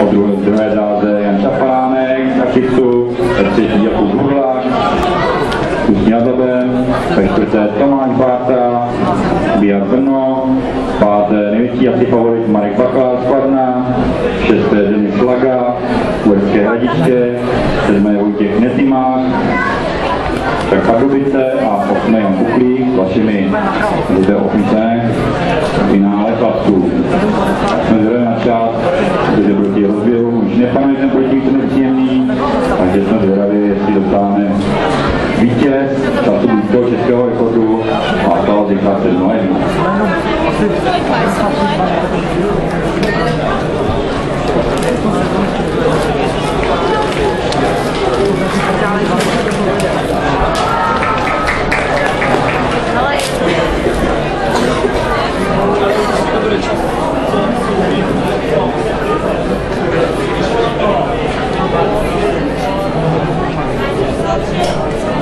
O druhé, druhé dáze Jan Šafánek na šiftu, ve třetí Jakub Hurlák, Ústí nad Labem, ve čtvrté Tomáš Bárta, Biar Brno, páté největší asi favorit Marek Bakala z Kladna, šesté Denis Laga, Uherské hradiště, sedmé Vojtěch Netimák, tak Pardubice a osmé Jan Kuklík vašimi lidé osmice finále chlapců. Jsme zvedli na čas, protože proti rozběhu už nepanuje ten nepříjemný, takže jsme zvědaví, jestli dostáváme vítěz času blízkého českého rekordu a stalo říká 7